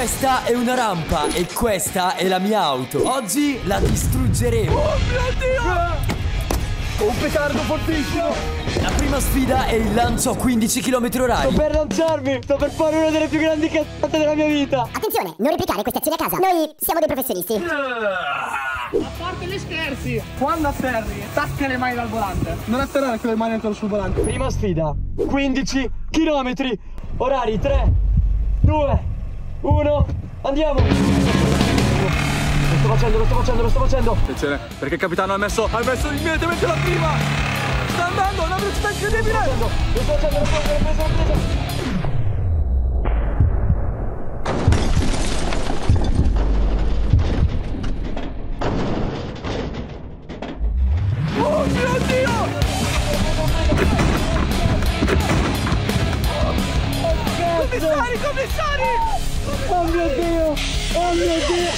Questa è una rampa e questa è la mia auto. Oggi la distruggeremo. Oh mio Dio! Un petardo fortissimo! La prima sfida è il lancio a 15 km orari. Sto per lanciarmi! Sto per fare una delle più grandi cazzate della mia vita! Attenzione, non replicare queste azioni a casa. Noi siamo dei professionisti. A parte gli scherzi, quando atterri, stacca le mani dal volante. Non atterrare con le mani ancora sul volante. Prima sfida, 15 km orari, 3, 2, 1, andiamo! Lo sto facendo, lo sto facendo, lo sto facendo! Attenzione, perché il capitano ha messo, ha messo immediatamente la prima! Sta andando una velocità incredibile! Lo sto facendo, lo sto facendo, sto facendo, l'ho preso! Commissari, commissari! Oh mio Dio! Oh mio Dio!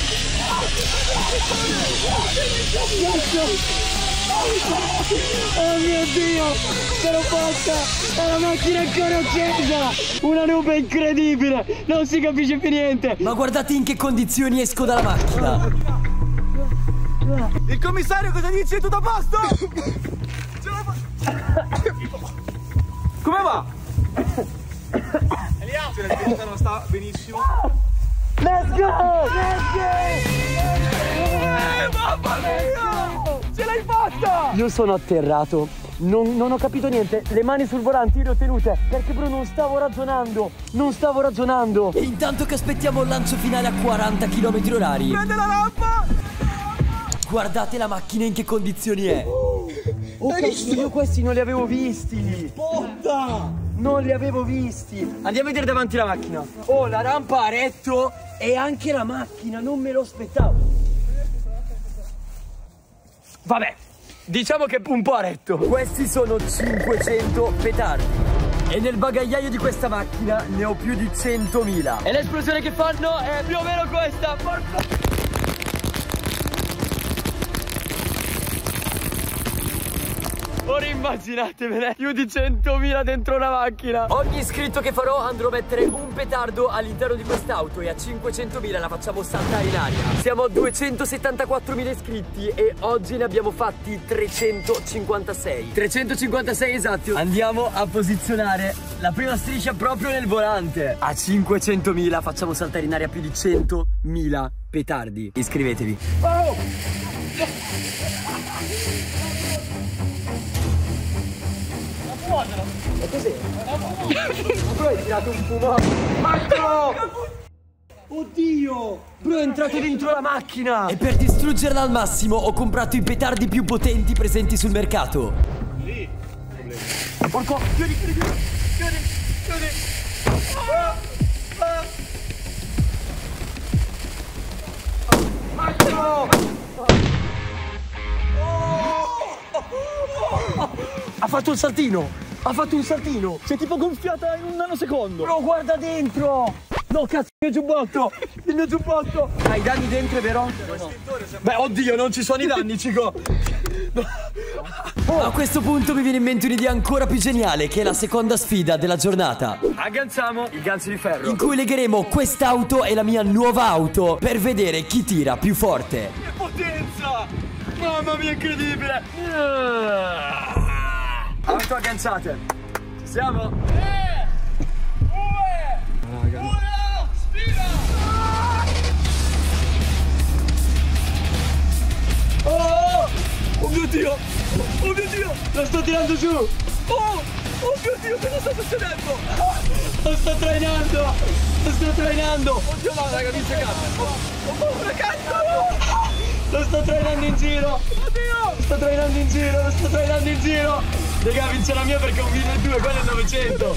Oh mio Dio! Ce l'ho fatta! È la macchina ancora accesa! Una nube incredibile! Non si capisce più niente! Ma guardate in che condizioni esco dalla macchina. Il commissario cosa dice? Tutto a posto? Come va? Elia! Il capitano sta benissimo. Let's go! Let's Eh, mamma mia! Ce l'hai fatta! go! Io sono atterrato. Non, non ho capito niente. Le mani sul volante io le ho tenute perché però non stavo ragionando. Non stavo ragionando. E intanto che aspettiamo il lancio finale a 40 km orari. Prende la rampa! Guardate la macchina in che condizioni è. Oh, cazzo, io questi non li avevo visti. Porta! Non li avevo visti. Andiamo a vedere davanti la macchina. Oh, la rampa a retto e anche la macchina. Non me lo aspettavo. Vabbè, diciamo che un po' a retto. Questi sono 500 petardi. E nel bagagliaio di questa macchina ne ho più di 100.000. E l'esplosione che fanno è più o meno questa. Porca... Ora immaginatevene più di 100.000 dentro una macchina. Ogni iscritto che farò andrò a mettere un petardo all'interno di quest'auto e a 500.000 la facciamo saltare in aria. Siamo a 274.000 iscritti e oggi ne abbiamo fatti 356. 356 esatti. Andiamo a posizionare la prima striscia proprio nel volante. A 500.000 facciamo saltare in aria più di 100.000 petardi. Iscrivetevi. Bro, hai tirato un fumo. Marco! Oddio! Bro, è entrato dentro la macchina! E per distruggerla al massimo ho comprato i petardi più potenti presenti sul mercato. Porco! Chiudi, chiudi, chiudi! Chiudi, chiudi! Ah, ah. Ha fatto un saltino! Ha fatto un saltino! Si è tipo gonfiata in un nanosecondo! Bro, guarda dentro! No, cazzo, il mio giubbotto! Il mio giubbotto! Hai danni dentro, vero? Beh, oddio, non ci sono i danni, Cico! A questo punto mi viene in mente un'idea ancora più geniale che è la seconda sfida della giornata. Agganciamo il gancio di ferro. In cui legheremo quest'auto e la mia nuova auto per vedere chi tira più forte. Che potenza! Mamma mia, incredibile! Auto agganciate. Ci siamo? Oh! Oh mio Dio! Oh mio Dio! Lo sto tirando giù! Oh! Oh mio Dio, cosa sta succedendo? Lo sto trainando! Lo sto trainando! Oddio no, raga, mi cade. Oh, ho paura, cazzo! Lo sto trainando in giro! Oddio! Lo sto trainando in giro! Lo sto trainando in giro! Raga, vince la mia perché ho un video 2, quello è 900!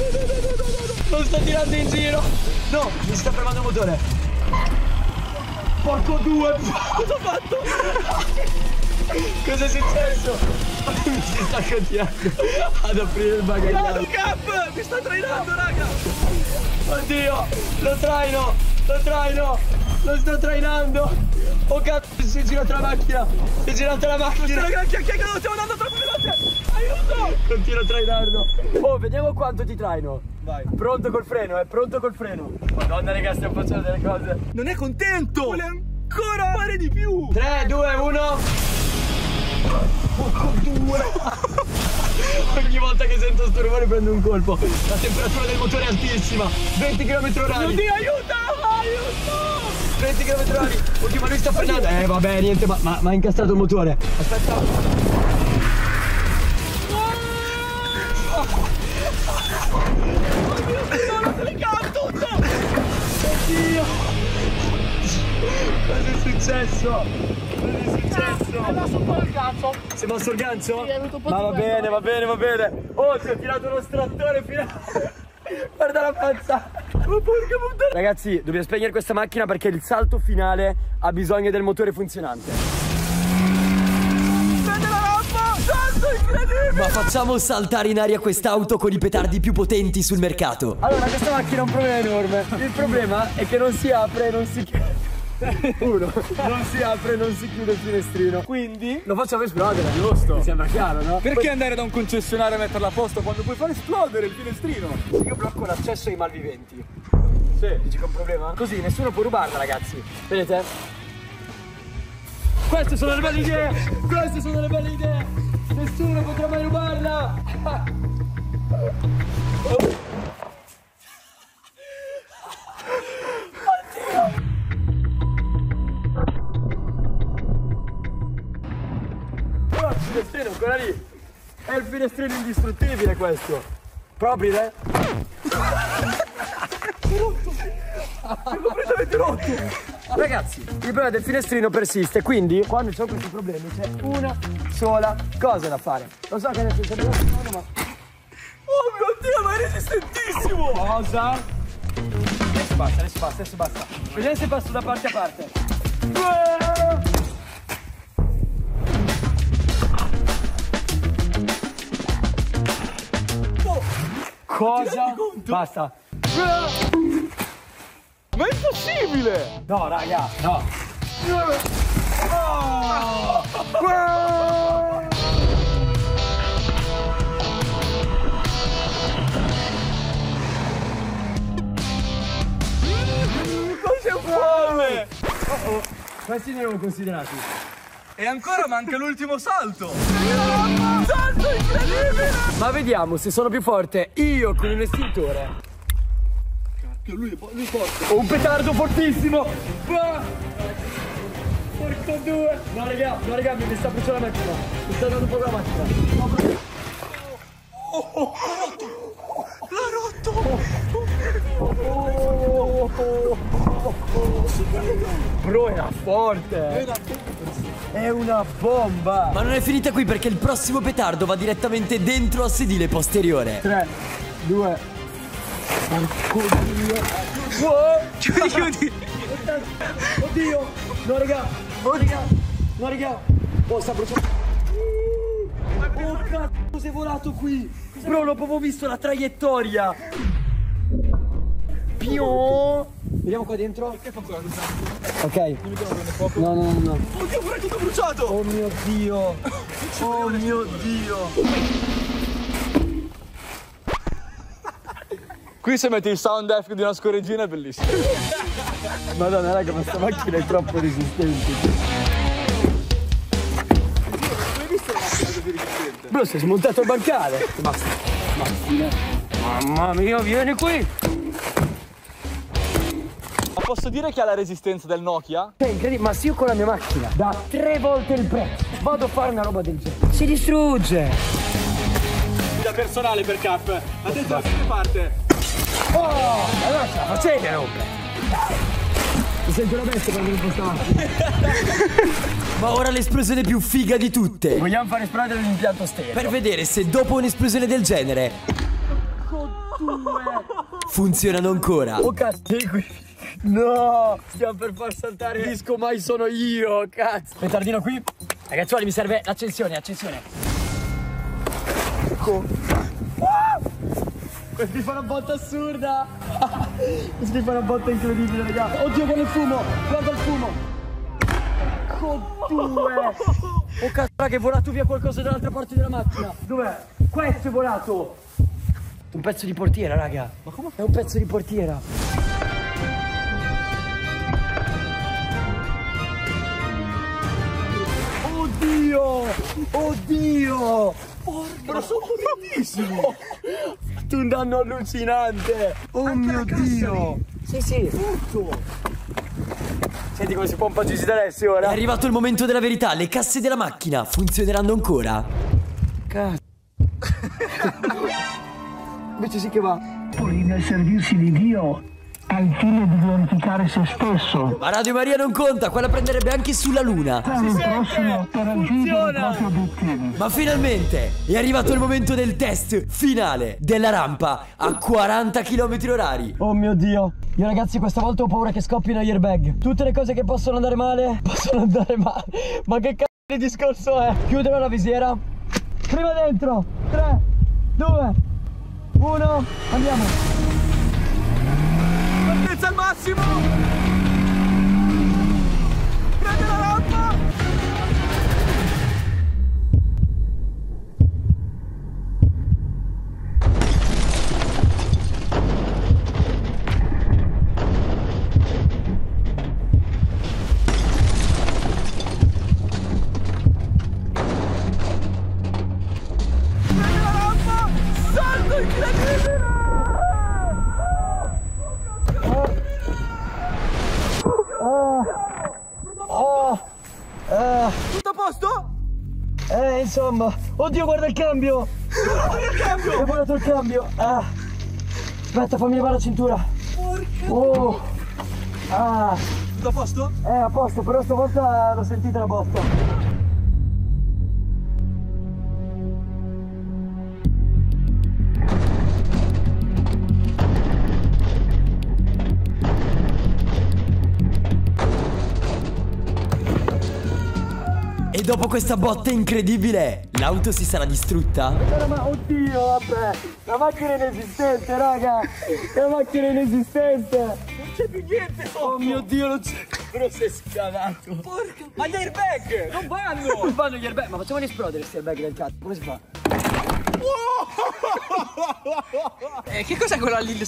Lo sto tirando in giro! No, mi sta fermando il motore! Porco due! Cosa ho fatto? Cosa è successo? mi si sta continuando ad aprire il bagagliaio! Piano, Cap! Mi sta trainando, raga! Oddio, lo traino, lo traino, lo sto trainando. Oh cazzo, si è girata la macchina, si è girata la macchina. Chi è che non stiamo andando troppo veloce? Aiuto! Continua a trainarlo. Oh, vediamo quanto ti traino. Vai. Pronto col freno, eh, pronto col freno. Madonna, raga, stiamo facendo delle cose. Non è contento! Vuole ancora fare di più! 3, 2, 1. Ogni volta che sento sto rumore prendo un colpo. La temperatura del motore è altissima. 20 km orari. Oddio, aiuto! Aiuto! 20 km orari. Ok, ma lui sta frenando. Eh, vabbè, niente, ma, ma, ma ha incastrato il motore. Aspetta. Cosa è successo? Cosa è successo? È andato un po' il cazzo. Si è mosso il gancio? Sì, è venuto un po' Ma va bene, va bene, va bene. Oh, ti ho tirato uno strattore fino a... Guarda la faccia. Oh, porca puttana. Ragazzi, dobbiamo spegnere questa macchina perché il salto finale ha bisogno del motore funzionante. Prende la rampa! Salto incredibile! Ma facciamo saltare in aria quest'auto con i petardi più potenti sul mercato. Allora, questa macchina ha un problema enorme. Il problema è che non si apre e non si chiude. Uno, non si apre e non si chiude il finestrino. Quindi, Lo facciamo esplodere, giusto? Mi sembra chiaro, no? perché andare da un concessionario a metterla a posto quando puoi far esplodere il finestrino? Io blocco l'accesso ai malviventi. Sì. Dici che è un problema? Così nessuno può rubarla, ragazzi. Vedete? Queste sono le belle idee! Queste sono le belle idee! Nessuno potrà mai rubarla! Oh, ancora lì! È il finestrino indistruttibile questo! Proprio eh? Completamente rotto! Ragazzi, il problema del finestrino persiste, quindi quando ci sono questi problemi c'è una sola cosa da fare. Lo so che adesso sembra strano, ma. Oh mio Dio, ma è resistentissimo! Cosa? Adesso basta, adesso basta, adesso basta. Vediamo se passo da parte a parte. Cosa? Basta. Ma è impossibile! No, raga, no. C'è fame! Questi ne avevo considerati. E ancora manca l'ultimo salto! Salto incredibile! Ma vediamo se sono più forte io con un estintore. Lui è, lui è forte! Ho un petardo fortissimo! Ah! Porco due! No raga, no raga, mi sta bruciando la macchina. Mi sta dando un po' la macchina. Bro, era forte! È una bomba! Ma non è finita qui perché il prossimo petardo va direttamente dentro al sedile posteriore. 3, 2, porco dio! Wow! Chiudi, chiudi! Oddio! No raga! No raga! No raga! Oh, sta bruciando! Oh cazzo, sei volato qui! Bro, l'ho proprio visto la traiettoria! Pio! Vediamo qua dentro. Ok. No, no, no, no. Oddio, pure tutto bruciato! Oh mio dio! Oh mio dio! Qui se metti il sound effect di una scorreggina è bellissimo. Madonna raga, ma sta macchina è troppo resistente. Bro, si è smontato il bancale. Basta. Macchina. Mamma mia, vieni qui. Posso dire che ha la resistenza del Nokia? È incredibile, ma se io con la mia macchina da tre volte il prezzo vado a fare una roba del genere. Si distrugge. Da personale per Cap. Attenzione, da che parte? Oh, allora ce la facevi a rompere. Mi sento una bestia quando mi sposta la macchina. Ma ora l'esplosione più figa di tutte. Vogliamo fare esplodere l'impianto stereo. Per vedere se dopo un'esplosione del genere funzionano ancora. Oh cazzo, qui. No, stiamo per far saltare il disco, mai sono io, cazzo. Petardino qui. Ragazzuoli, mi serve l'accensione, accensione. Ecco. Ah! Questi fa una botta assurda. Mi schifo una botta incredibile, raga. Oddio, guarda il fumo! Guarda il fumo! Codue! Oh cazzo, raga, è volato via qualcosa dall'altra parte della macchina. Dov'è? Questo è volato! Un pezzo di portiera, raga. Ma come? È un pezzo di portiera. Oddio! Porca! sono bellissimo! Tu un danno allucinante! Oh mio Dio! Sì, sì! Tutto! Senti come si pompa Gigi D'Alessio ora? È arrivato il momento della verità, le casse della macchina funzioneranno ancora? Cazzo! Invece sì che va! Poi nel servirsi di Dio al fine di glorificare se stesso Ma Radio Maria non conta, quella prenderebbe anche sulla luna. per il prossimo per raggiungere i propri obiettivi. Ma finalmente è arrivato il momento del test finale della rampa a 40 km orari. Oh mio Dio! Io ragazzi questa volta ho paura che scoppino gli airbag. Tutte le cose che possono andare male, possono andare male. Ma che cazzo di discorso è? Chiudere la visiera. Prima dentro. 3, 2, 1, andiamo. Partenza al massimo! Insomma. Oddio, guarda il cambio. Guarda il cambio! Ho volato il cambio. Ah. Aspetta, fammi levare la cintura. Porca! Oh. Ah. Tutto a posto? Eh, a posto, però stavolta l'ho sentita la botta. E dopo questa botta incredibile, l'auto si sarà distrutta? Ma oddio, vabbè. La macchina è inesistente, raga. La macchina è inesistente. Non c'è più niente sotto! Oh mio Dio, non c'è. Però sei scavato. Porca! Ma gli airbag! Non vanno! Non fanno gli airbag. Ma facciamoli esplodere questi airbag del cazzo. Come si fa? Eh, che cos'è quello lì lì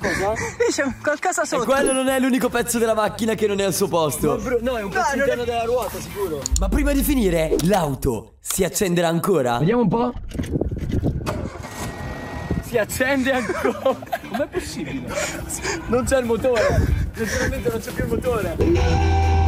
sotto? Cosa? C'è qualcosa E sotto. quello non è l'unico pezzo della macchina che non è al suo posto. Bro, no, è un pezzo non è- interno della ruota, sicuro. Ma prima di finire, l'auto si accenderà ancora? Vediamo un po'. Si accende ancora. Com'è possibile? Non c'è il motore. Letteralmente non c'è più il motore.